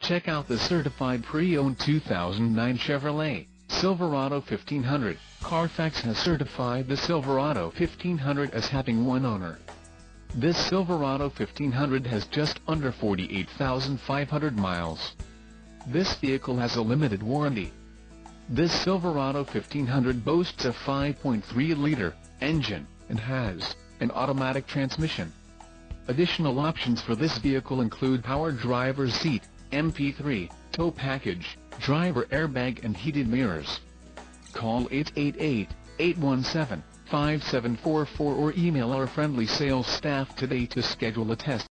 Check out the certified pre-owned 2009 Chevrolet Silverado 1500. Carfax has certified the Silverado 1500 as having one owner. This Silverado 1500 has just under 48,500 miles. This vehicle has a limited warranty. This Silverado 1500 boasts a 5.3-liter engine and has an automatic transmission. Additional options for this vehicle include power driver's seat, MP3, tow package, driver airbag and heated mirrors. Call 888-817-5744 or email our friendly sales staff today to schedule a test